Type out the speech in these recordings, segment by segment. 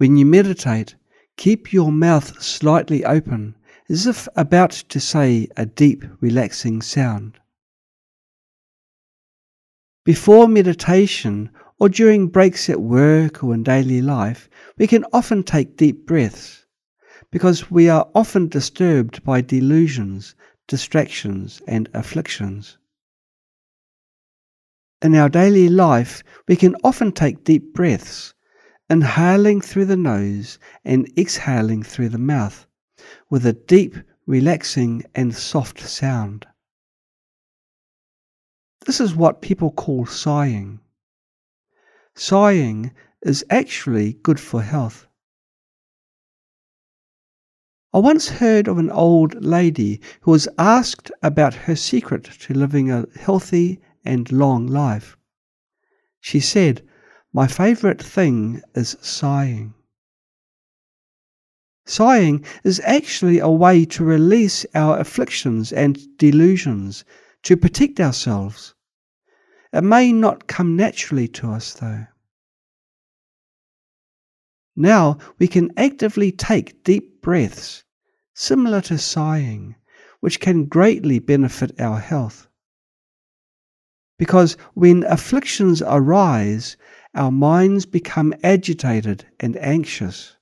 When you meditate, keep your mouth slightly open, as if about to say a deep, relaxing sound. Before meditation or during breaks at work or in daily life, we can often take deep breaths because we are often disturbed by delusions, distractions, and afflictions. In our daily life, we can often take deep breaths inhaling through the nose and exhaling through the mouth with a deep, relaxing, and soft sound. This is what people call sighing. Sighing is actually good for health. I once heard of an old lady who was asked about her secret to living a healthy and long life. She said, my favorite thing is sighing. Sighing is actually a way to release our afflictions and delusions, to protect ourselves. It may not come naturally to us, though. Now we can actively take deep breaths, similar to sighing, which can greatly benefit our health. Because when afflictions arise, our minds become agitated and anxious.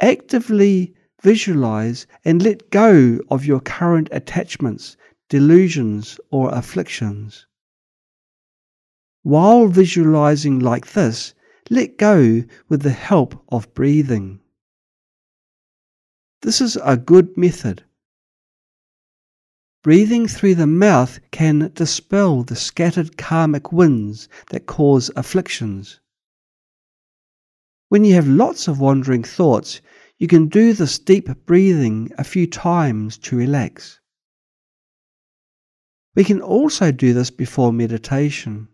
Actively visualize and let go of your current attachments, delusions, or afflictions. While visualizing like this, let go with the help of breathing. This is a good method Breathing through the mouth can dispel the scattered karmic winds that cause afflictions. When you have lots of wandering thoughts, you can do this deep breathing a few times to relax. We can also do this before meditation.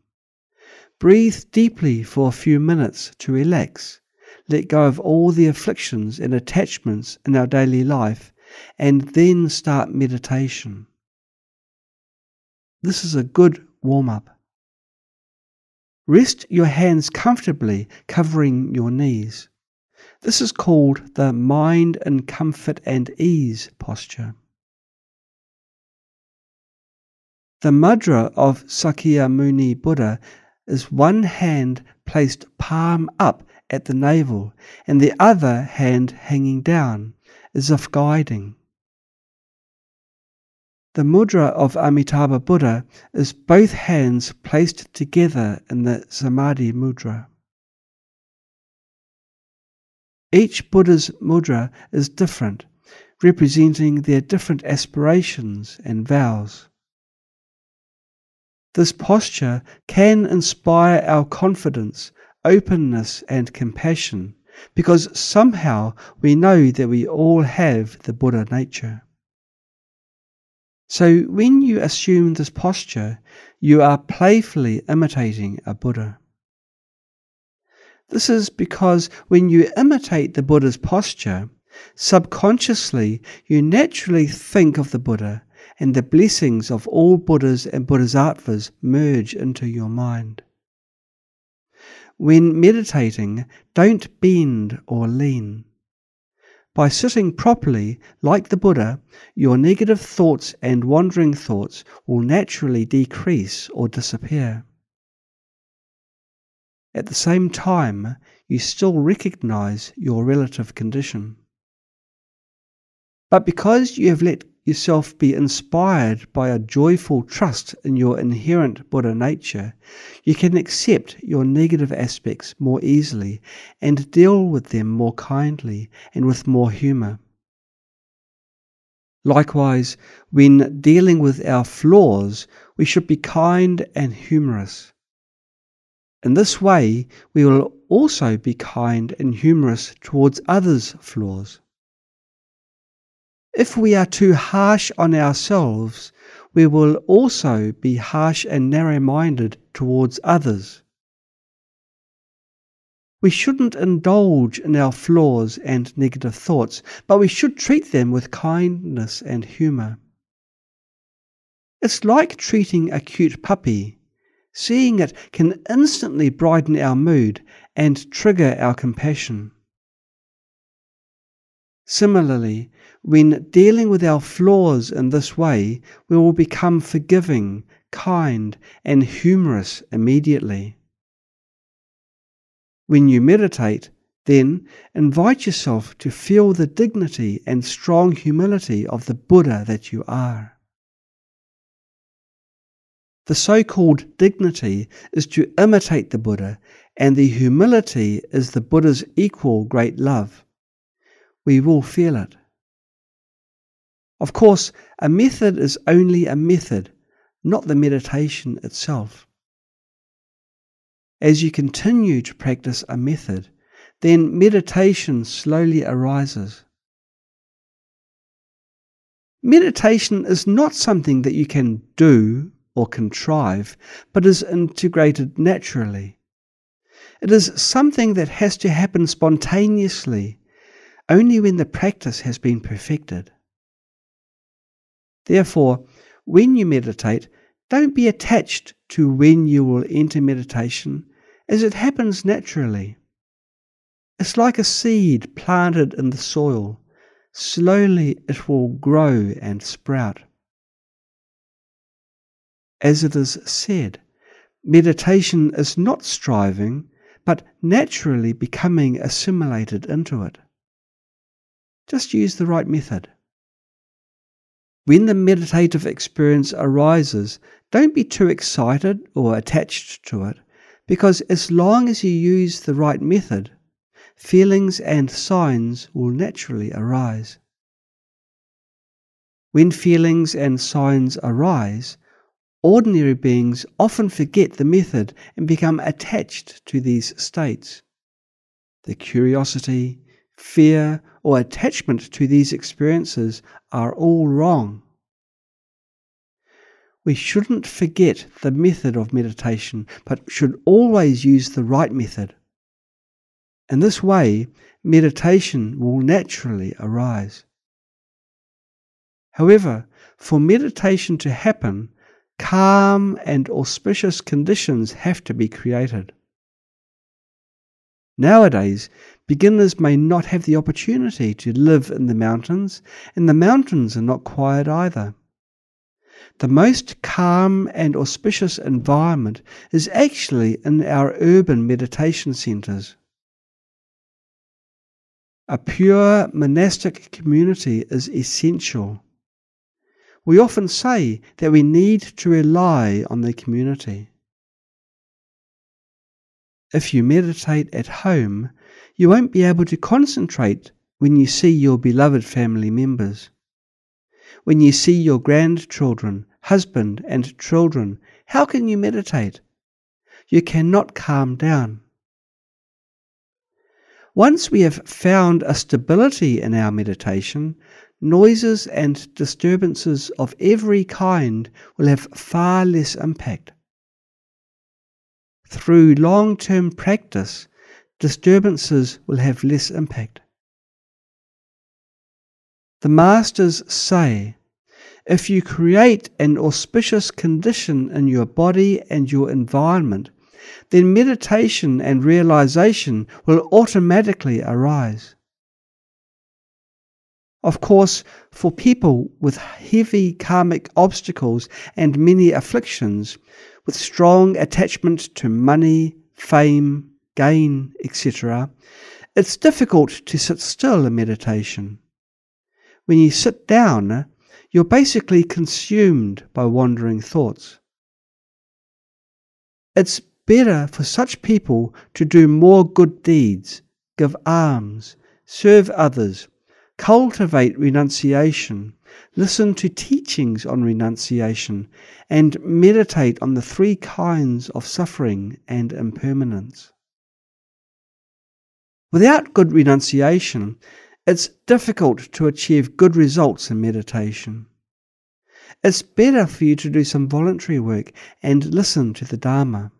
Breathe deeply for a few minutes to relax. Let go of all the afflictions and attachments in our daily life, and then start meditation. This is a good warm up. Rest your hands comfortably, covering your knees. This is called the mind in comfort and ease posture. The mudra of Sakyamuni Buddha is one hand placed palm up at the navel and the other hand hanging down, as if guiding. The mudra of Amitabha Buddha is both hands placed together in the Samadhi mudra. Each Buddha's mudra is different, representing their different aspirations and vows. This posture can inspire our confidence, openness, and compassion because somehow we know that we all have the Buddha nature. So when you assume this posture, you are playfully imitating a Buddha. This is because when you imitate the Buddha's posture, subconsciously you naturally think of the Buddha and the blessings of all Buddhas and Bodhisattvas merge into your mind. When meditating, don't bend or lean. By sitting properly, like the Buddha, your negative thoughts and wandering thoughts will naturally decrease or disappear. At the same time, you still recognize your relative condition. But because you have let yourself be inspired by a joyful trust in your inherent Buddha nature, you can accept your negative aspects more easily and deal with them more kindly and with more humour. Likewise, when dealing with our flaws, we should be kind and humorous. In this way, we will also be kind and humorous towards others' flaws. If we are too harsh on ourselves, we will also be harsh and narrow minded towards others. We shouldn't indulge in our flaws and negative thoughts, but we should treat them with kindness and humour. It's like treating a cute puppy. Seeing it can instantly brighten our mood and trigger our compassion. Similarly, when dealing with our flaws in this way, we will become forgiving, kind, and humorous immediately. When you meditate, then invite yourself to feel the dignity and strong humility of the Buddha that you are. The so called dignity is to imitate the Buddha, and the humility is the Buddha's equal great love. We will feel it. Of course, a method is only a method, not the meditation itself. As you continue to practice a method, then meditation slowly arises. Meditation is not something that you can do or contrive, but is integrated naturally. It is something that has to happen spontaneously, only when the practice has been perfected. Therefore, when you meditate, don't be attached to when you will enter meditation, as it happens naturally. It's like a seed planted in the soil. Slowly it will grow and sprout. As it is said, meditation is not striving, but naturally becoming assimilated into it. Just use the right method. When the meditative experience arises, don't be too excited or attached to it, because as long as you use the right method, feelings and signs will naturally arise. When feelings and signs arise, Ordinary beings often forget the method and become attached to these states. The curiosity, fear, or attachment to these experiences are all wrong. We shouldn't forget the method of meditation, but should always use the right method. In this way, meditation will naturally arise. However, for meditation to happen, calm and auspicious conditions have to be created. Nowadays, beginners may not have the opportunity to live in the mountains, and the mountains are not quiet either. The most calm and auspicious environment is actually in our urban meditation centres. A pure monastic community is essential. We often say that we need to rely on the community. If you meditate at home, you won't be able to concentrate when you see your beloved family members. When you see your grandchildren, husband, and children, how can you meditate? You cannot calm down. Once we have found a stability in our meditation, noises and disturbances of every kind will have far less impact. Through long term practice, disturbances will have less impact. The Masters say if you create an auspicious condition in your body and your environment, then meditation and realization will automatically arise. Of course, for people with heavy karmic obstacles and many afflictions, with strong attachment to money, fame, gain, etc., it's difficult to sit still in meditation. When you sit down, you're basically consumed by wandering thoughts. It's better for such people to do more good deeds, give alms, serve others, Cultivate renunciation. Listen to teachings on renunciation and meditate on the three kinds of suffering and impermanence. Without good renunciation, it's difficult to achieve good results in meditation. It's better for you to do some voluntary work and listen to the Dharma.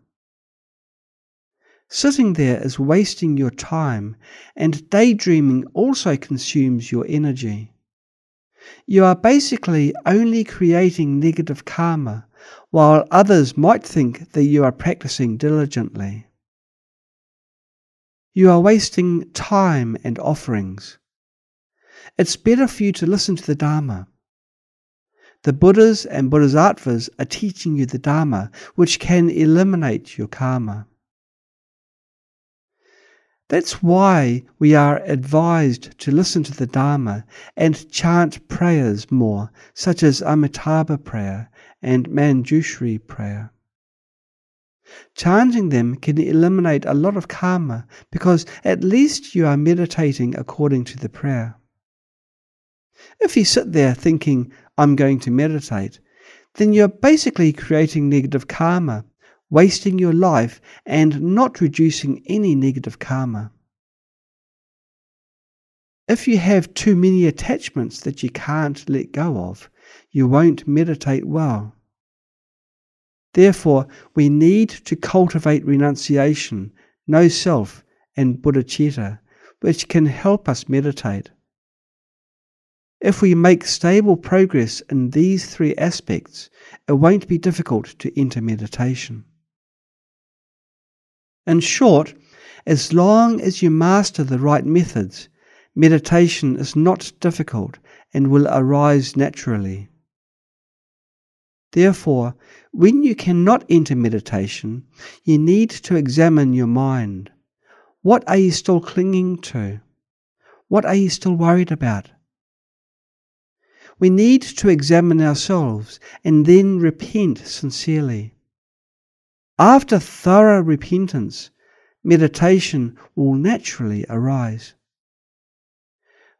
Sitting there is wasting your time, and daydreaming also consumes your energy. You are basically only creating negative karma, while others might think that you are practicing diligently. You are wasting time and offerings. It's better for you to listen to the Dharma. The Buddhas and Bodhisattvas are teaching you the Dharma, which can eliminate your karma. That's why we are advised to listen to the Dharma and chant prayers more, such as Amitabha prayer and Manjushri prayer. Chanting them can eliminate a lot of karma because at least you are meditating according to the prayer. If you sit there thinking, I'm going to meditate, then you're basically creating negative karma, wasting your life, and not reducing any negative karma. If you have too many attachments that you can't let go of, you won't meditate well. Therefore, we need to cultivate renunciation, no self, and bodhicitta, which can help us meditate. If we make stable progress in these three aspects, it won't be difficult to enter meditation. In short, as long as you master the right methods, meditation is not difficult and will arise naturally. Therefore, when you cannot enter meditation, you need to examine your mind. What are you still clinging to? What are you still worried about? We need to examine ourselves and then repent sincerely. After thorough repentance, meditation will naturally arise.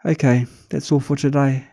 Okay, that's all for today.